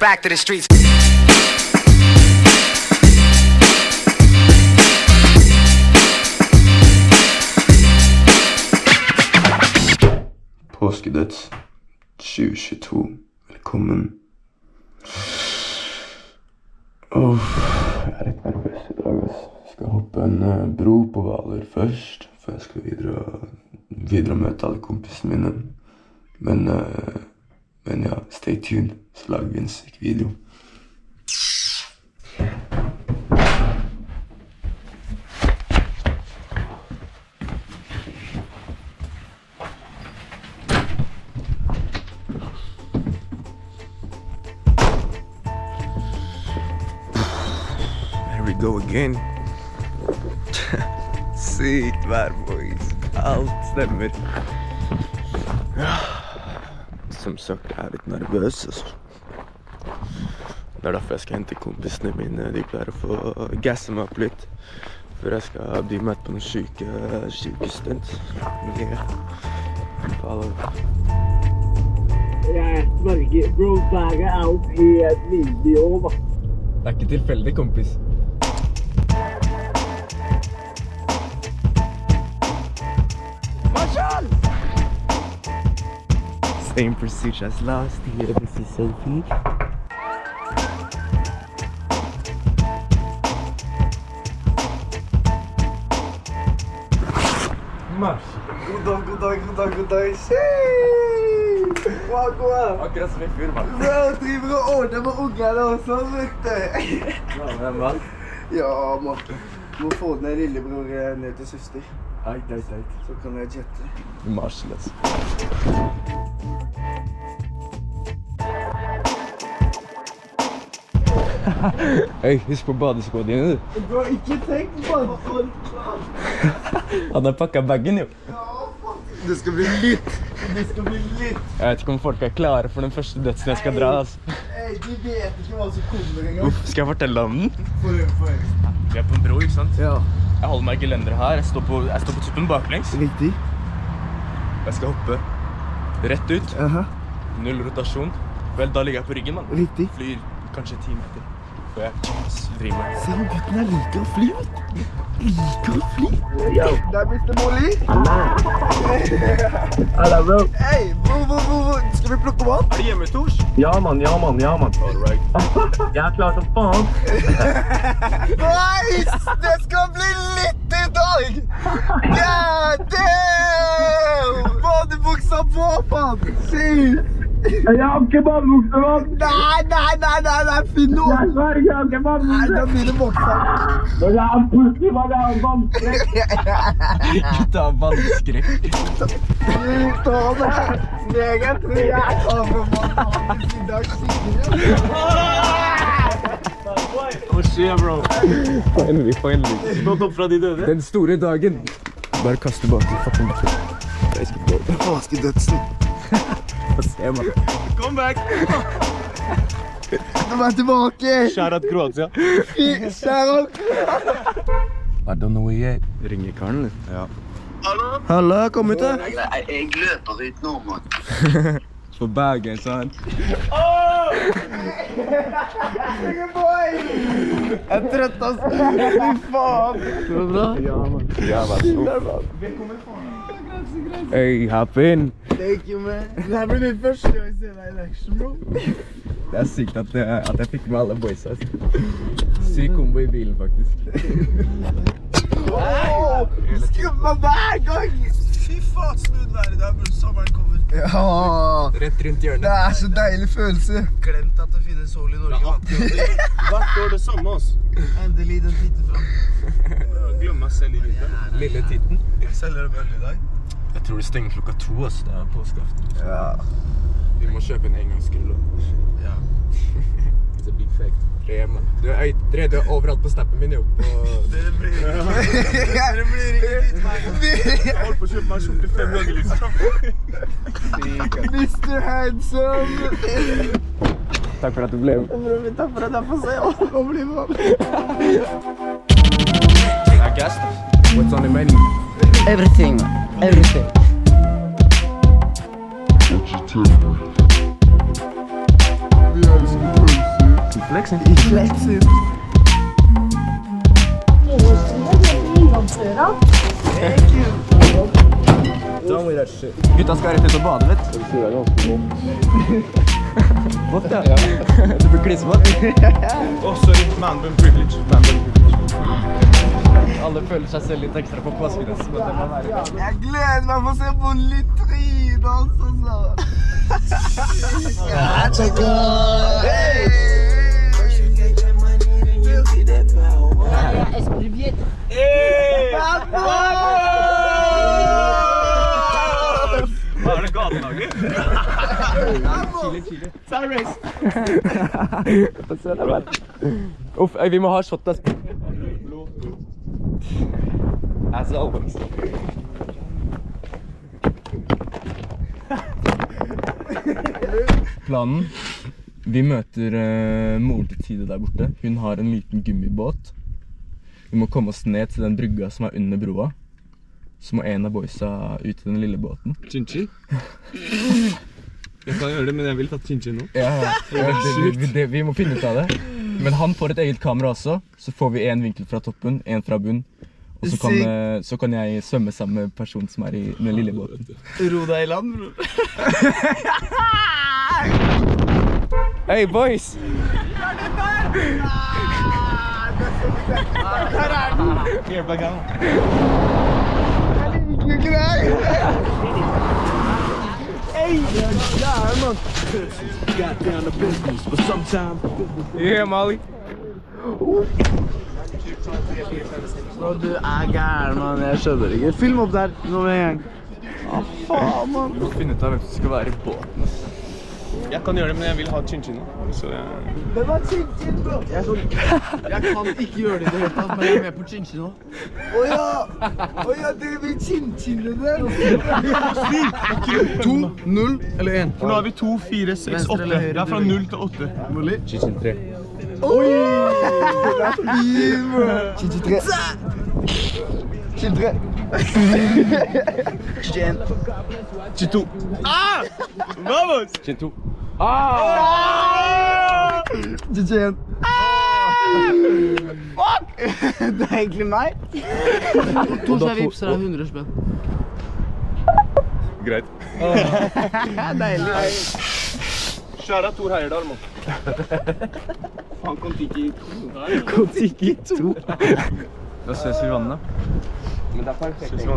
Back to the streets. Påskedøds 2022. Velkommen. Oh, jeg er litt nervøs i dag. ass. Jeg skal hoppe en eh, bro på Hvaler først, For jeg skal videre, videre og møte alle kompisene mine. Men, eh, men ja, stay tuned, så lager vi en syk video. Here we go again. Sykt vær, boys. Alt stemmer. Som sagt, jeg er litt nervøs. Altså. Det er derfor jeg skal hente kompisene mine. De pleier å få gasse meg opp litt. Før jeg skal bli med på noen syke, syke stunt. Yeah. Jeg sverger, bro. Hver er jo helt nydelig i år, da. Det er ikke tilfeldig, kompis. Same pursuit as last year. This is Sophie. God dag, god dag, god dag, god dag. Hva, Wow, wow. Akkurat som i fjor, mann. Bro, jeg driver og ordner med ungene også, vet du. Ja, Martin. Må få ned lillebror eh, ned til søster. Eit, eit, eit. Så kan jeg jette. Marshall, altså. Hei, husk på badeskoene dine, du. Bro, ikke tenk på det. Han har pakka bagen, jo. Det skal bli litt. Det skal bli litt. Jeg vet ikke om folk er klare for den første dødsen jeg skal dra. altså. Hey, de vet ikke hva som kommer engang. Uff, skal jeg fortelle om den? For for. Vi er på en bro, ikke sant? Ja, Jeg holder meg i gelenderet her. Jeg står på, jeg står på tuppen baklengs. riktig. Jeg skal hoppe rett ut. Aha, Null rotasjon. Vel, da ligger jeg på ryggen, mann. riktig. Flyr kanskje ti meter før jeg svrimer. Se om gutten her liker å fly, vet du. Liker å fly. Det er Mr. Molly. Halla, bro. Hei, bro, bro, bro. Skal vi plukke vann? Er det hjemme, Tors? Ja, mann, ja, mann, ja, mann. Right. Jeg er klar som faen. Nice! Det skal bli litt i dag! God damn! Badebuksa på, faen! Shit! Jeg har ikke badebukse, mann. Nei, nei, nei, nei, nei, finn noe! Jeg sverger, jeg har ikke Nei, da blir det boksa. Men jeg har pussy, mann. Jeg har vannskrekk. Gutta har vannskrekk. Ta det! Snegen tror jeg kommer på i dag. Hva skjer, bro? Finally, finally. Stått opp fra de døde. Den store dagen. Bare kast tilbake fucking basketball. Påskedødsen. Få se, mann. Kom back! De er tilbake! Skjærat Kroatia. Fy søren! I don't know where you. Ringer karen, litt? Ja. Hallo? Hallo, kom ut da. Jeg, jeg løper ut nå, mann. På bagen, sant? Boy! Jeg er trøtt, ass. Fy faen. Går det bra? Ja, vær så god. Hey, hop in. Thank you, man. Det her blir min første gang jeg ser deg i action, bro. Det er sykt at jeg, at jeg fikk med alle boysa. altså. Syk kombo i bilen, faktisk. Du skrubber hver gang! Fy faen, Snud vær i der, bro. Sommeren kommer. Ja, Rett rundt hjørnet. det er så deilig følelse. Glemt at det finnes sol i Norge, Ja. Hvert år det samme, ass. Endelig den titter fram. Glemmer meg selv i vinteren. Lille titten. Selger en øl i dag? Jeg tror det stenger klokka to. Altså. Det er påskeaften. Ja. Vi må kjøpe en engangsgrill. Ja. It's a big fact. Rema. Du er, tre, du er overalt på snappen min, jo. og... Dere blir Dere blir ikke dit meg. Jeg holdt på å kjøpe meg skjorte fem ganger, liksom. Mr. Handsome. Takk for at du ble med. Takk for at jeg får se å bli med. I guess. What's on the menu? Everything, everything. What you tell me? Vi elsker that shit. Gutta skal rett ut og bade, vet du. Vått, ja. Du blir klissvåt. Oh, sorry. Manbun privilege. Manbun privilege. Alle føler seg selv litt ekstra på påskenes. Men det må være Jeg gleder meg for å se på litt tryne altså! så. Ja, check out. Hey! Hva er det gatelaget? Uff, øy, vi må ha shot, ass. As always. Planen Vi møter uh, moren til Tide der borte. Hun har en liten gummibåt. Vi må komme oss ned til den brygga som er under broa. Så må en av boysa ut i den lille båten. Chin-chin? Jeg kan gjøre det, men jeg vil ta chin-chin nå. Ja, ja. Det, det, det, det, vi må finne ut av det. Men han får et eget kamera også. Så får vi én vinkel fra toppen, én fra bunn. Og så kan, eh, så kan jeg svømme sammen med personen som er i den lille båten. Ro deg i land, bror. Hey boys! Der er den! Jeg liker ikke det Here, back down. Ikke grei. Yeah, Molly. Bro, du er gæren, mann. Jeg skjønner ikke. Film opp der nå med en gang. Hva faen, mann? Vi må finne ut av hvem som skal være i båten. Jeg kan gjøre det, men jeg vil ha chin-chin. Så jeg... Hvem er chin-chin, bro? Jeg, kan ikke gjøre det i det hele tatt, men jeg er med på chin-chin nå. Å ja! Å ja, dere vil chin-chinne den? To, null eller én? For nå har vi to, fire, seks, åtte. Det er fra null til åtte. Molly? Chin-chin 3. Oi! Det er fin, bro. Chin-chin tre. Chin 3. Chin. Chin-to. Ah! Vamos! Chin 2. Chin. Fuck! Det er egentlig meg. To så jeg vippser deg 100 spenn. Greit. Deilig. Kjære Tor Heierdal, mann. Han kom ikke i to. Kon-Tiki 2. Da ses vi i vannet. Men det er perfekt. Ikke.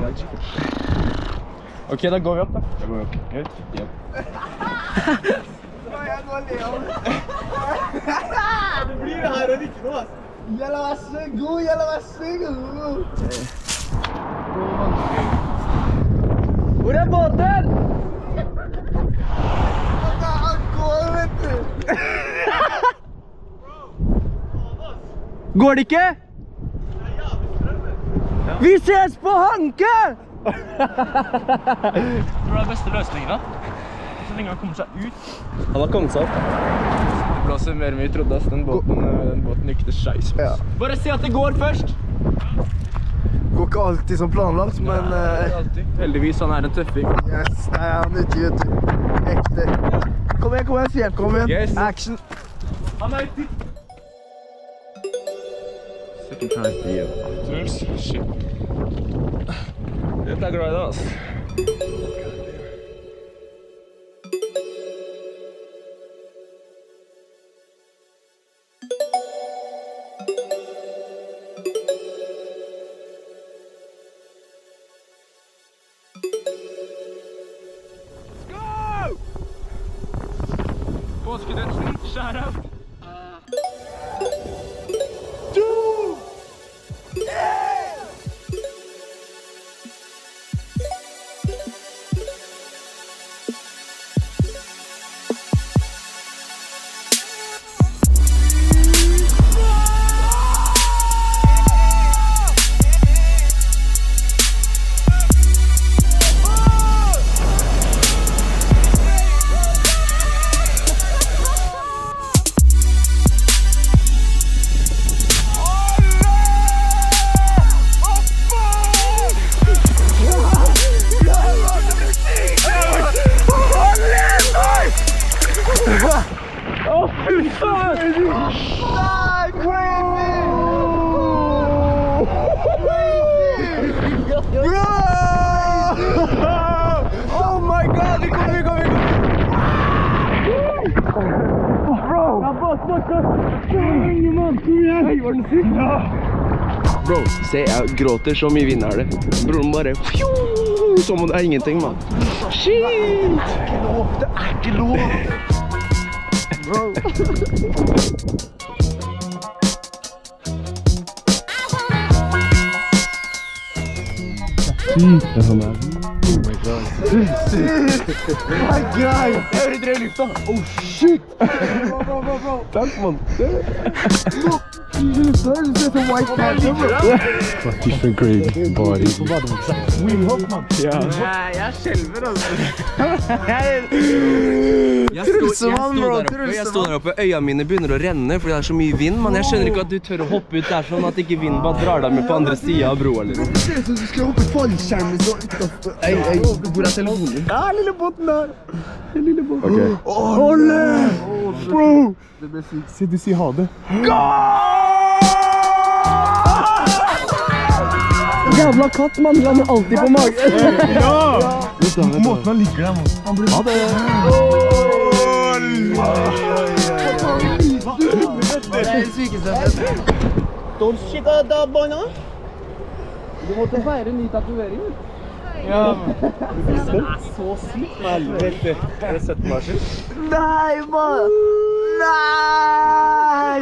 Ok, da går vi opp, da. Da går vi opp. Greit? Ja. Det blir det her og ikke noe, ass. Jalla, vær så god, jalla, vær så god. Hvor er båten? Han går, vet du. Går det ikke? Vi ses på Hanke! Tror du det er beste løsningen, da? Så lenge han kommer seg ut. Han har kommet seg opp. Det blåser mer enn vi trodde. ass. Den båten, eh, den båten gikk til skeis. Ja. Bare si at det går først! Går ikke alltid som planlagt, men eh, Alltid. Heldigvis, han er en tøffing. yes, nei, han er ute, vet du. Ekte. Kom igjen, kom igjen, Fjell, kom igjen. Yes. Action. Han er ute! Second try. Yeah. Truls, shit. Dette er glad i deg, ass. Påskedødsen, shout out! Bro, se, jeg gråter så mye vind er det. Broren bare Som om det er ingenting, mann. Shit! Det er ikke lov! My guy! Jeg hører dere i lufta. Oh, shit! Takk, mann. Du ser ut som White Panther, bro. Different grade body. Jeg skjelver, altså. Trussemann, bro, Jeg sto der oppe, øya mine begynner å renne fordi det er så mye vind. Men jeg skjønner ikke at du tør å hoppe ut der sånn at ikke vinden bare drar deg med på andre siden av broa. Liksom. Det ser ut som du skal hoppe fallskjerm liksom utenfor. Ei, hei, hvor er telefonen din? Der, lille båten der. Den lille båten. Ok. Ole! Bro! Det ble sykt. Se, du sier ha det. Jævla katt, mann. Lander alltid på magen. Måten han ligger der, mann. Ha det. Det er det sykeste jeg har sett. Nei, mann! Nei!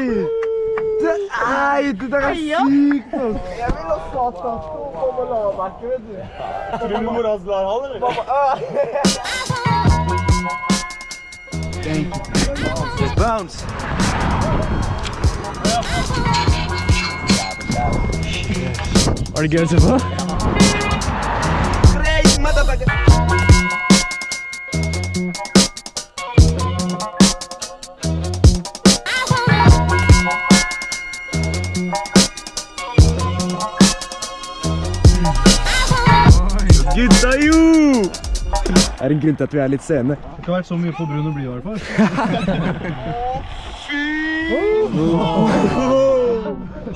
Det er Det der er sykt, mann. Jeg vil ha satan. Mamma la meg ikke, vet du. Tror du mora hans lar han, eller? Bounce. Er det gøy å se Gutta, jo! Det er en grunn til at vi er litt sene. Det har vært så mye på brun og blid i hvert fall.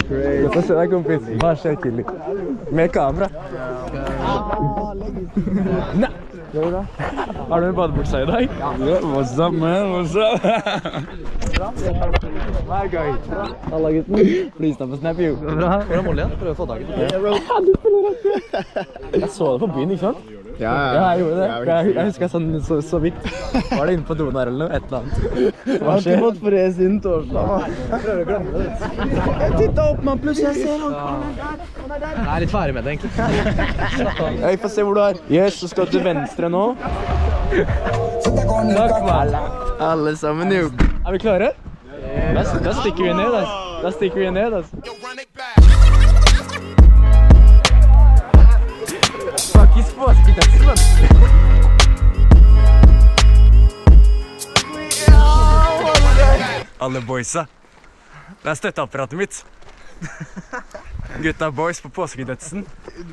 Dette se deg, kompis. Hva skjer, Killy? Med kamera. Nei. Har du badebuksa i dag? Ja. What's up, man? What's up? Hva er gøy? Halla, gutten. Please ta på snap, jo. Bra. Hvor er Molly? Prøv å få tak i den. Jeg så det på byen, ikke sant? Ja, jeg gjorde det. Jeg, jeg husker jeg sånn så, så vidt. Var det inne på doen her eller noe? Et eller annet. Hva skjer? fått fred siden torsdag. Jeg titta opp, men plutselig jeg ser han. Jeg er litt ferdig med det, egentlig. Jeg får se hvor du er. Yes, så skal du til venstre nå. Takk, for Alle sammen, jo. Er vi klare? Da stikker vi ned, altså. Da stikker vi ned, altså. Fuckings påsketeksten, mann. Alle boysa. Det er støtteapparatet mitt. Gutta boys på påskedødsen.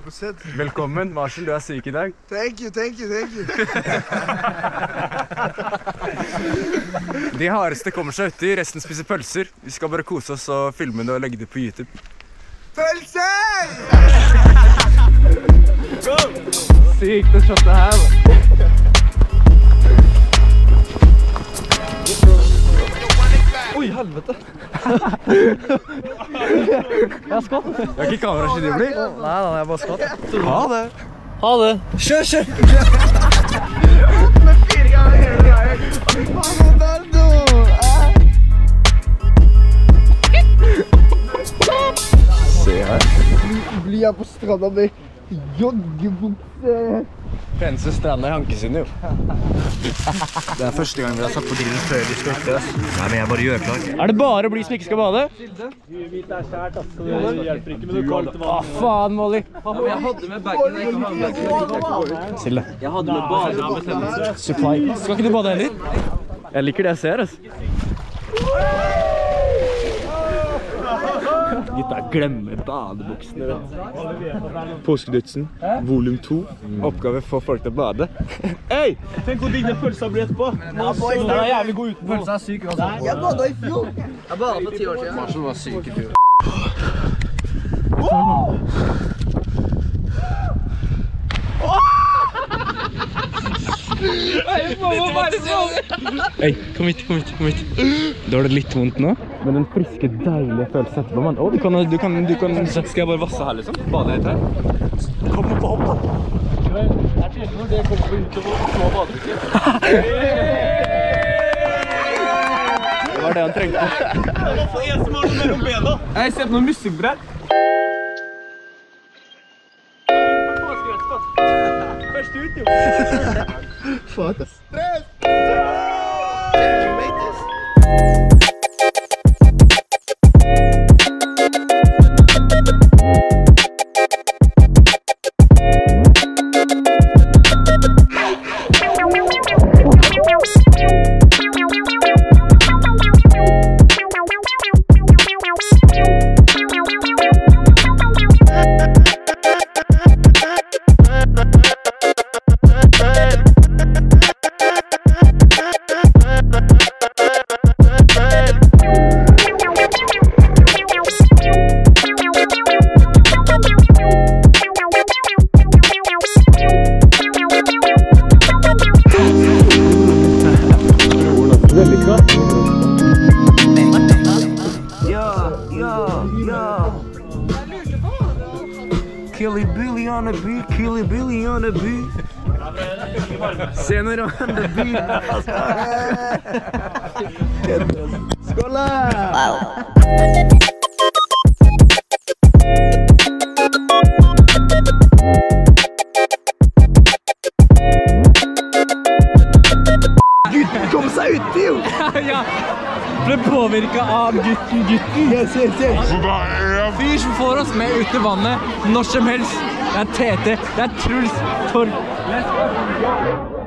100%. Velkommen. Marshall, du er syk i dag. Thank you, thank you, thank you. De hardeste kommer seg uti, resten spiser pølser. Vi skal bare kose oss og filme det og legge det på YouTube. Pølser! Sykt det shotet her. man. Oi, helvete. Jeg har skvatt. Det er ikke kameraskinn det blir. Nei, nei, jeg bare skvatt. Ha det. Ha det. Kjør, kjør. Se her. Blir jeg på stranda med joggebukse? Peneste stranda i Hankesund, jo. Det er første gang vi har satt på grillen før vi størter. Nei, men jeg bare gjør klar. Er det bare bli som ikke skal bade? Hva faen, Molly? Jeg hadde med bagen. Jeg hadde med bagen. Silde. Jeg hadde med badebetennelse. Supply. Skal ikke du bade heller? Jeg liker det jeg ser, altså. Gutta glemmer badebuksene. vet du. Påskedødsen, volum 2. Oppgave få folk til å bade. Hei! Tenk hvor digg den pølsa blir etterpå. Den er jævlig god utenpå. Pølsa er syk også. Jeg bada i fjor. Jeg bada for ti år siden. Marshall var syk i fjor. Hei, kom hit, kom hit, kom hit. Da har det litt vondt nå, men den friske, deilige følelsen etterpå, mann. Å, du kan, du kan, du kan Skal jeg bare vasse her, liksom? Bade litt her? Kom på hopp, da. Det er tydelig når det kommer på utover små badebukker. Det var det han trengte. Hva for en som har noe mellom bena? Jeg ser på noen musikkbrett. Først ut, jo. Killy Senere on the beat. Kom seg uti, jo! ja, ble påvirka av gutten, gutten. Yes, yes, yes. Fyr som får oss med ut i vannet når som helst. Det er Tete, det er Truls Torp.